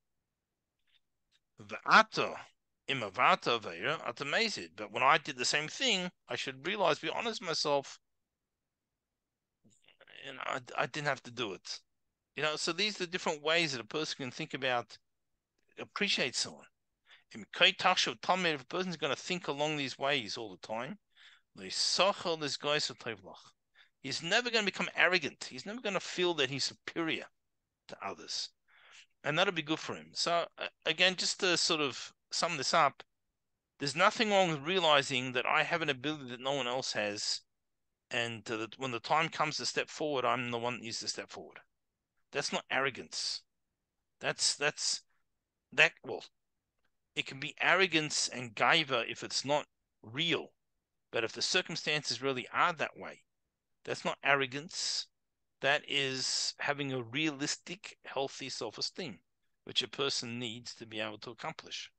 V'ata imavata veira atamazed. But when I did the same thing, I should realize, be honest with myself, and I, I didn't have to do it. You know, so these are the different ways that a person can think about, appreciate someone. If a person's going to think along these ways all the time, He's never going to become arrogant. He's never going to feel that he's superior to others. And that'll be good for him. So, again, just to sort of sum this up, there's nothing wrong with realizing that I have an ability that no one else has. And uh, when the time comes to step forward, I'm the one that needs to step forward. That's not arrogance. That's, that's, that, well, it can be arrogance and gaiva if it's not real. But if the circumstances really are that way, that's not arrogance. That is having a realistic, healthy self esteem, which a person needs to be able to accomplish.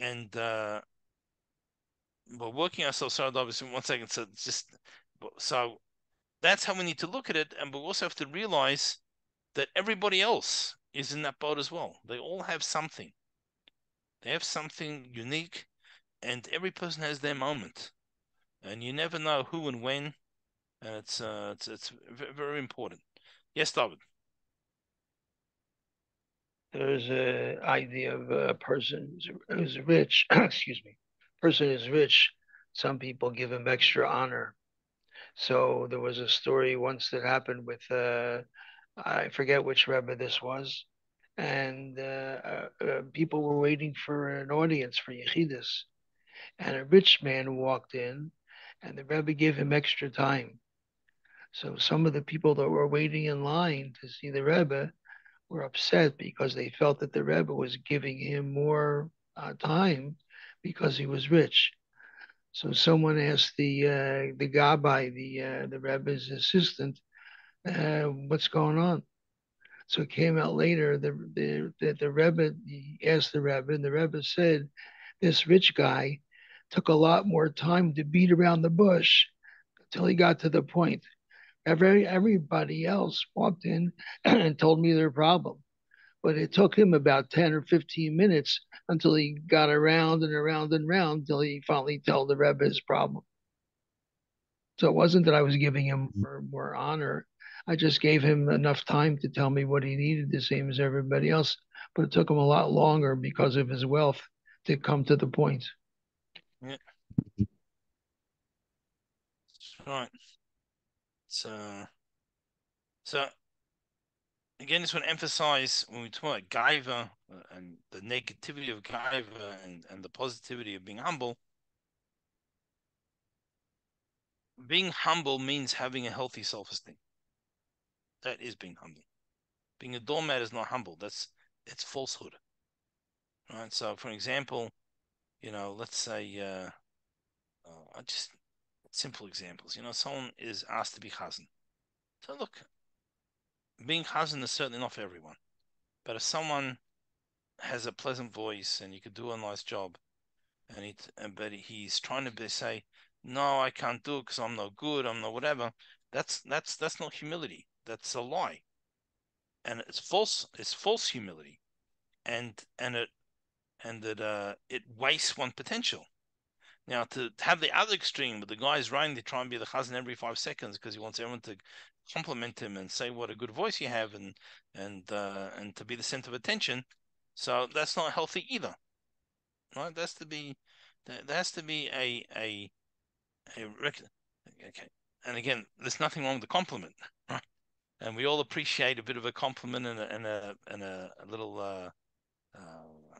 And uh, we're working ourselves hard, obviously, one second. So, just so that's how we need to look at it. And we also have to realize that everybody else is in that boat as well. They all have something, they have something unique, and every person has their moment and you never know who and when, and it's uh, it's it's very important. Yes, David. There's a idea of a person who's rich. excuse me. Person is rich. Some people give him extra honor. So there was a story once that happened with uh, I forget which Rebbe this was, and uh, uh, uh people were waiting for an audience for Yechidus, and a rich man walked in and the Rebbe gave him extra time. So some of the people that were waiting in line to see the Rebbe were upset because they felt that the Rebbe was giving him more uh, time because he was rich. So someone asked the uh, the Gabbai, the uh, the Rebbe's assistant, uh, what's going on. So it came out later the the the, the Rebbe asked the Rebbe, and the Rebbe said, "This rich guy took a lot more time to beat around the bush until he got to the point. Every, everybody else walked in and told me their problem. But it took him about 10 or 15 minutes until he got around and around and around until he finally told the Rebbe his problem. So it wasn't that I was giving him mm-hmm. more, more honor. I just gave him enough time to tell me what he needed, the same as everybody else. But it took him a lot longer because of his wealth to come to the point. Yeah. Right. So, so again, just want to emphasize when we talk about uh, and the negativity of gaiva and, and the positivity of being humble. Being humble means having a healthy self-esteem. That is being humble. Being a doormat is not humble. That's it's falsehood. Right. So, for example, you know, let's say, uh, uh, just simple examples. You know, someone is asked to be chazan. So look, being chazan is certainly not for everyone. But if someone has a pleasant voice and you could do a nice job, and he, but he's trying to be, say, no, I can't do it because I'm no good, I'm no whatever. That's that's that's not humility. That's a lie, and it's false. It's false humility, and and it and that uh, it wastes one potential. Now, to have the other extreme, where the guy's running to try and be the chazan every five seconds because he wants everyone to compliment him and say what a good voice you have, and and uh, and to be the center of attention. So that's not healthy either, right? That's to be there has to be a a a rec- okay. And again, there's nothing wrong with the compliment? And we all appreciate a bit of a compliment and a and a, and a, a little uh, uh,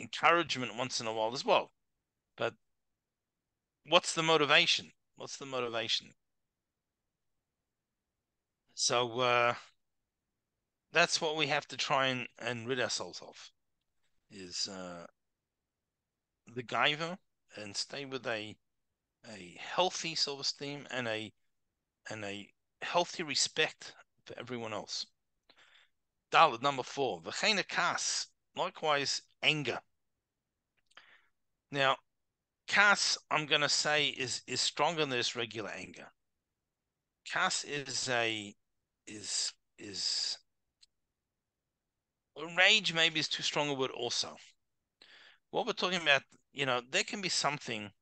encouragement once in a while as well. But what's the motivation? What's the motivation? So uh, that's what we have to try and, and rid ourselves of is uh, the gaiva and stay with a a healthy self-esteem and a and a healthy respect for everyone else. Dalet number four, v'chena kas, likewise anger. Now, Kas, I'm going to say, is is stronger than this regular anger. Kas is a is is rage maybe is too strong a word also. What we're talking about, you know, there can be something,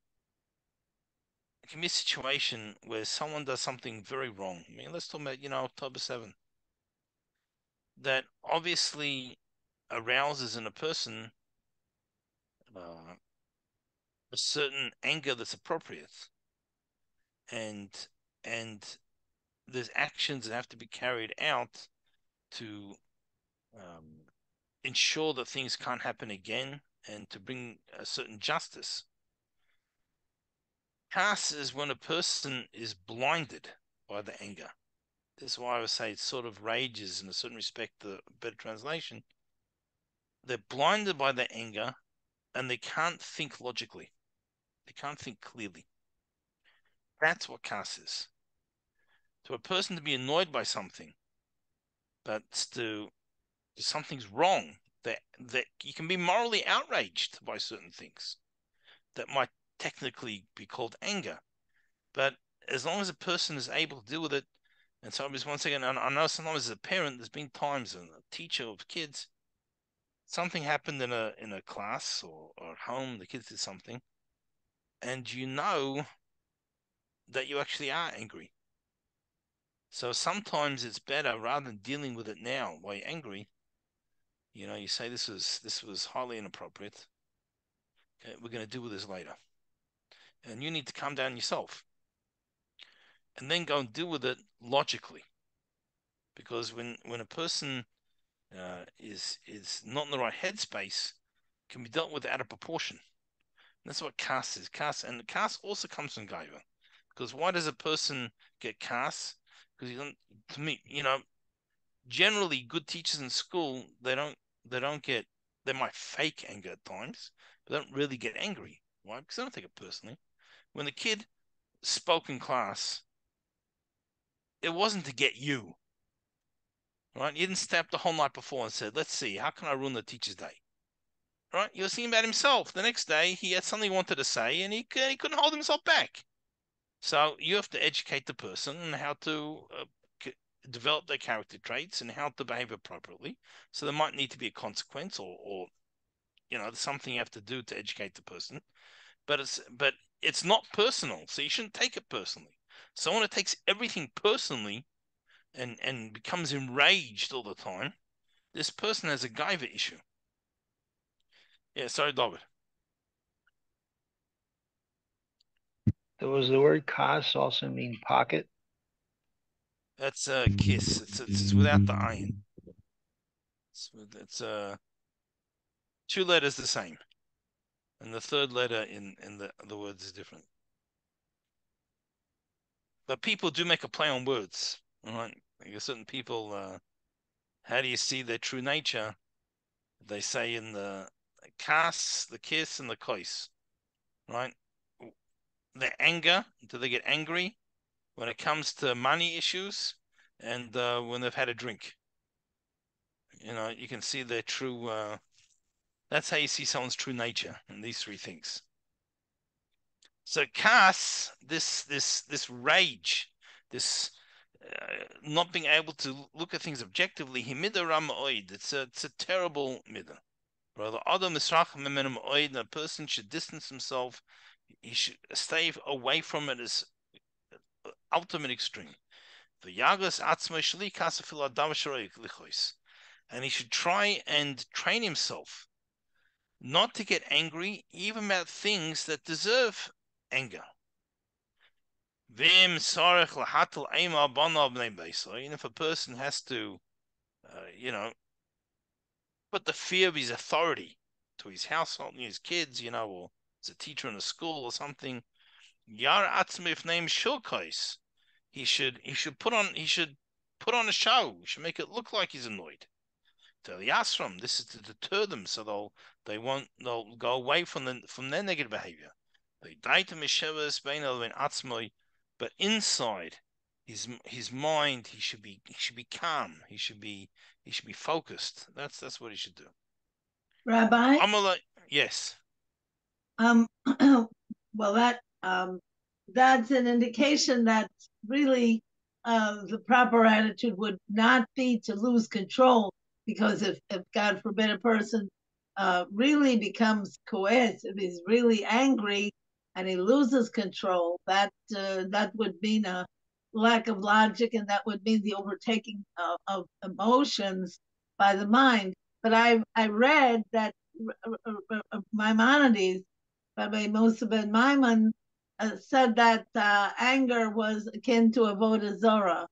it can be a situation where someone does something very wrong. I mean, let's talk about, you know, October 7. That obviously arouses in a person uh, a certain anger that's appropriate. And and there's actions that have to be carried out to um, ensure that things can't happen again and to bring a certain justice. Kas is when a person is blinded by the anger. That's why I would say it sort of rages in a certain respect, the better translation. They're blinded by the anger and they can't think logically. They can't think clearly. That's what kas is. To a person to be annoyed by something, but to something's wrong, that that you can be morally outraged by certain things that might technically be called anger. But as long as a person is able to deal with it, and so once again, I know sometimes as a parent, there's been times and a teacher of kids, something happened in a in a class or, or at home, the kids did something, and you know that you actually are angry. So sometimes it's better rather than dealing with it now while you're angry. You know, you say this was this was highly inappropriate. Okay, we're going to deal with this later, and you need to calm down yourself, and then go and deal with it logically. Because when when a person uh, is is not in the right headspace, can be dealt with out of proportion. And that's what kas is. Kas and kas also comes from gaiva. Because why does a person get kas? Because he don't. To me, you know, generally good teachers in school they don't they don't get they might fake anger at times, but they don't really get angry. Why? Because they don't take it personally. When the kid spoke in class, it wasn't to get you. Right? He didn't stay up the whole night before and said, "Let's see, how can I ruin the teacher's day?" Right? He was thinking about himself. The next day, he had something he wanted to say, and he he couldn't hold himself back. So you have to educate the person on how to uh, develop their character traits and how to behave appropriately. So there might need to be a consequence or, or you know, something you have to do to educate the person. But it's but it's not personal, so you shouldn't take it personally. Someone who takes everything personally and and becomes enraged all the time, this person has a gaiva issue. Yeah, sorry, David. Does the word kas also mean pocket? That's a kiss. It's, it's, it's without the iron. It's, it's uh, two letters the same, and the third letter in in the the words is different. But people do make a play on words, right? Like certain people, uh, how do you see their true nature? They say in the kas, the kiss, and the kois, right? The anger, do they get angry? when it comes to money issues and uh, when they've had a drink. You know, you can see their true. Uh, that's how you see someone's true nature in these three things. So kas, this this this rage, this uh, not being able to look at things objectively, himida oid. It's a it's a terrible midah. Brother Adam oid. A person should distance himself. He should stay away from it as ultimate extreme. The yagas and he should try and train himself not to get angry even about things that deserve anger. Even if a person has to, uh, you know, put the fear of his authority to his household and his kids, you know, or as a teacher in a school or something. He should he should put on he should put on a show. He should make it look like he's annoyed. Tell the ashram. this is to deter them so they'll they won't they'll go away from the from their negative behavior. They die to Atzmoi, but inside his his mind he should be he should be calm. He should be he should be focused. That's that's what he should do. Rabbi? Amala, yes. Um well that um, that's an indication that really uh, the proper attitude would not be to lose control, because if, if God forbid a person uh, really becomes coerced, if he's really angry and he loses control, that uh, that would mean a lack of logic, and that would mean the overtaking of, of emotions by the mind. But I I read that uh, uh, uh, Maimonides, Rabbi Musa ben Maimon, uh, said that anger was akin to avodah zarah.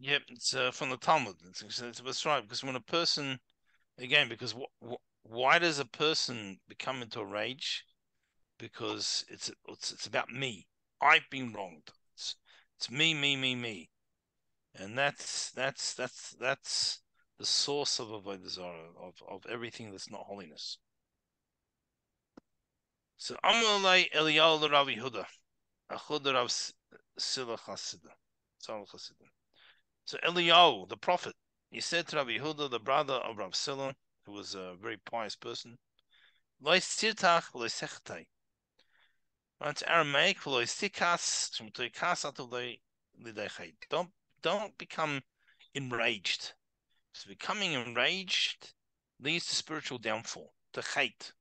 Yep, it's uh, from the Talmud. It's, it's, it's right because when a person, again, because wh- wh- why does a person become into a rage? Because it's it's it's about me. I've been wronged. It's it's me, me, me, me, and that's that's that's that's the source of avodah zarah of of everything that's not holiness. So Amalei Eliyahu Rav Yehuda, Achuda Rav Sila Chasida, Chasida. So Eliyahu, the prophet, he said to Rabbi Yehuda, the brother of Rav Sila, who was a very pious person. It's Aramaic. Don't don't become enraged. So becoming enraged leads to spiritual downfall, to hate.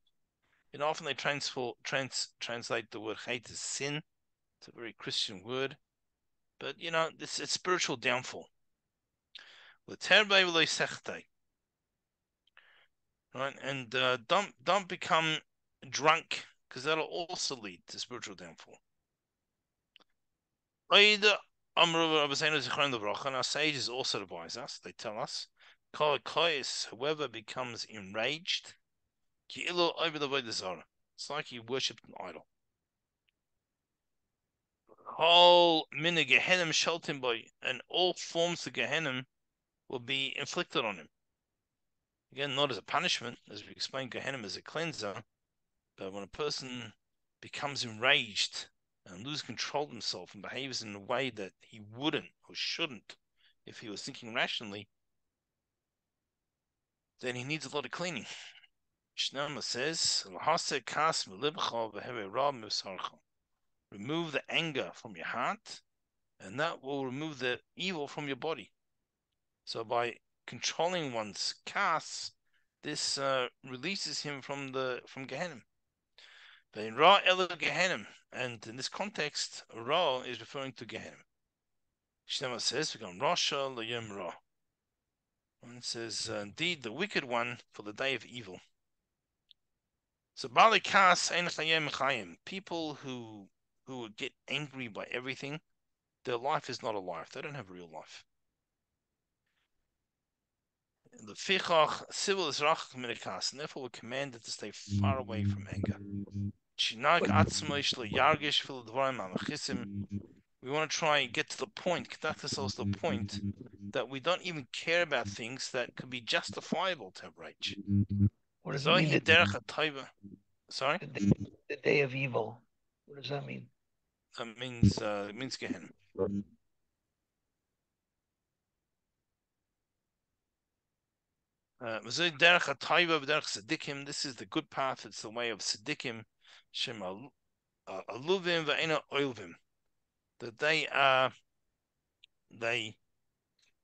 And often they transfer, trans, translate the word hate as sin. It's a very Christian word. But, you know, it's, it's spiritual downfall. Right? And uh, don't, don't become drunk, because that'll also lead to spiritual downfall. Our sages also advise us, they tell us, whoever becomes enraged, it's like he worshipped an idol. All mina Gehenim boy, and all forms of Gehenim will be inflicted on him. Again, not as a punishment, as we explained, Gehenna is a cleanser, but when a person becomes enraged and loses control of himself and behaves in a way that he wouldn't or shouldn't if he was thinking rationally, then he needs a lot of cleaning. Shnama says, Remove the anger from your heart, and that will remove the evil from your body. So by controlling one's kas, this uh, releases him from the from Gehenim. But in Ra El Gehenim, and in this context, Ra is referring to Gehenim. Shnema says, "We go Rasha Layim Ra." And it says, uh, "Indeed, the wicked one for the day of evil." So Bali Kas Ein Chayim Chayim. People who who get angry by everything, their life is not a life. They don't have real life. The Fichach civil is Rach Minikas, and therefore we're commanded to stay far away from anger. We want to try and get to the point, conduct ourselves to the point that we don't even care about things that could be justifiable to have rage. What does it mean? The, Sorry? the, day, the day of evil. What does that mean? That means uh, it means Gehenna. This is the good path. It's the way of tzaddikim, shem uh, aluvim ve'ena oilvim. That they are, they,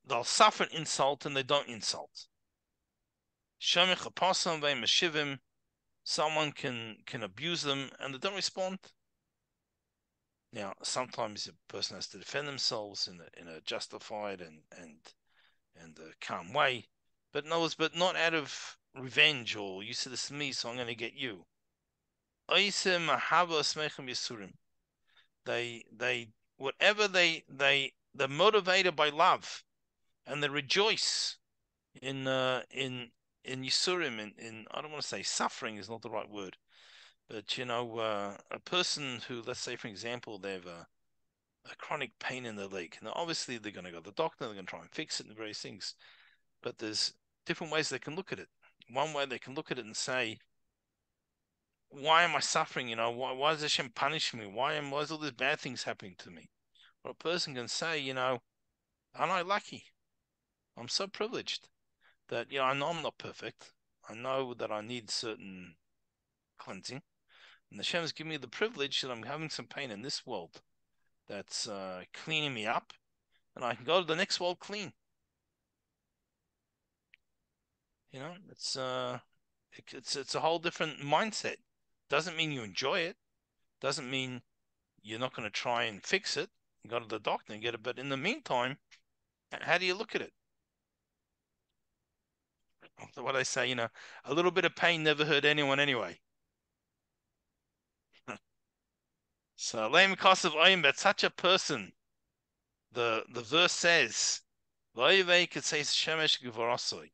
they'll suffer insult and they don't insult. Shemich someone can can abuse them and they don't respond. Now, sometimes a person has to defend themselves in a in a justified and and and a calm way, but no, but not out of revenge or you said this to me, so I'm going to get you. They they whatever they they they're motivated by love, and they rejoice in uh, in in Yisurim, in, in I don't want to say suffering is not the right word, but you know, uh, a person who, let's say, for example, they have a, a chronic pain in their leg, and obviously they're going to go to the doctor, they're going to try and fix it and various things, but there's different ways they can look at it. One way they can look at it and say, why am I suffering? You know, why, why does Hashem punishing me? Why am why is all these bad things happening to me? Or a person can say, you know, aren't I lucky? I'm so privileged that you know I know I'm not perfect. I know that I need certain cleansing, and the Hashem has given me the privilege that I'm having some pain in this world that's uh, cleaning me up, and I can go to the next world clean. You know, it's uh, it, it's it's a whole different mindset. Doesn't mean you enjoy it. Doesn't mean you're not going to try and fix it. Go to the doctor and get it. But in the meantime, how do you look at it? What I say, you know, a little bit of pain never hurt anyone anyway. So Lame Oim, that's such a person. The the verse says, "Loyve could say Shemesh Givorosoi."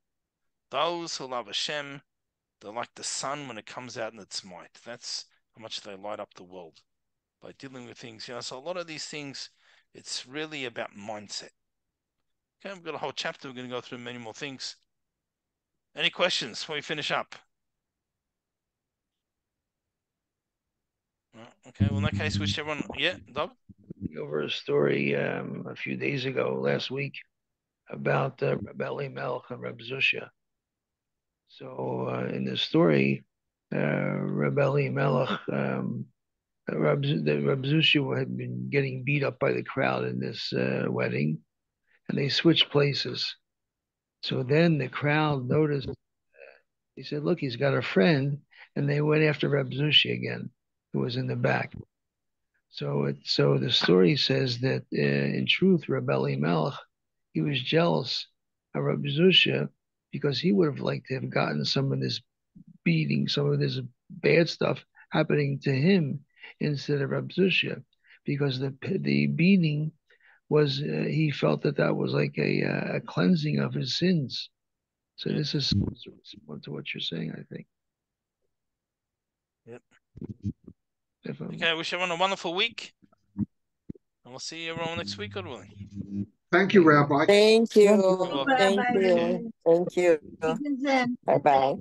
Those who love Hashem, they're like the sun when it comes out in its might. That's how much they light up the world by dealing with things. You know, so a lot of these things, it's really about mindset. Okay, we've got a whole chapter. We're going to go through many more things. Any questions before we finish up? Okay, well, in that case, wish everyone, yeah, Doug? over a story um, a few days ago, last week, about uh, Reb Melech and Reb Zusha. So uh, in the story, uh, Reb Melech, um, Reb Zusha had been getting beat up by the crowd in this uh, wedding, and they switched places. So then the crowd noticed. He said, "Look, he's got a friend," and they went after Reb Zusha again, who was in the back. So it so the story says that uh, in truth, Rabbi Melech, he was jealous of Rabbi Zusha because he would have liked to have gotten some of this beating, some of this bad stuff happening to him instead of Rabbi Zusha, because the the beating was uh, he felt that that was like a, a cleansing of his sins. So this is similar to what you're saying, I think. Yep. If Okay, I wish everyone a wonderful week. And we'll see you everyone next week, God willing. Thank you, Rabbi. Thank you. Thank you. Thank you. Bye bye.